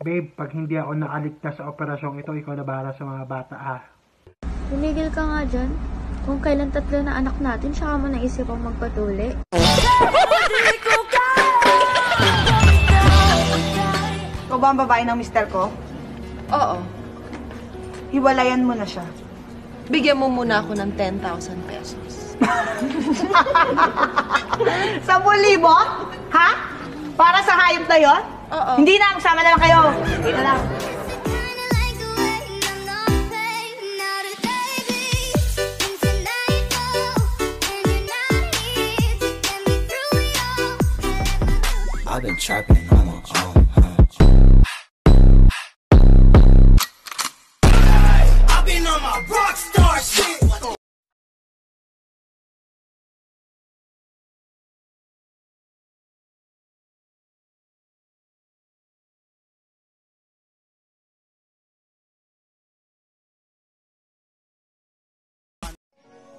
Babe, pag hindi ako nakaligtas sa operasyong ito, ikaw na bahala sa mga bata ha. Tumigil ka nga dyan. Kung kailan tatlo na anak natin, saka mo naisip ang magpatuli. Ikaw ba ang babae ng mister ko? Oo. Hiwalayan mo na siya. Bigyan mo muna ako ng 10,000 pesos. Sampu libo? Ha? Para sa hayop na yon? Oo. Hindi na, sama na lang kayo. Hindi na lang. I've been trapping on my own.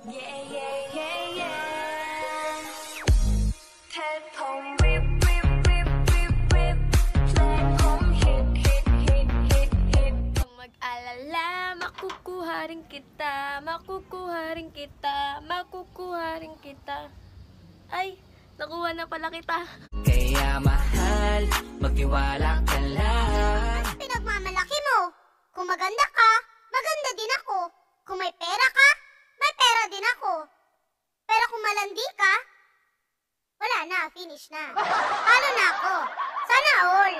Kung mag-alala, makukuha rin kita, makukuha rin kita, makukuha rin kita. Ay, nakuha na pala kita. Kaya mahal, magtiwala ka lang Pinagmamalaki mo. Kung maganda ka, maganda din ako. Kung may pera ka, may pera din ako. Pero kung malandi ka, wala na, finish na. Paano na ako? Sana all.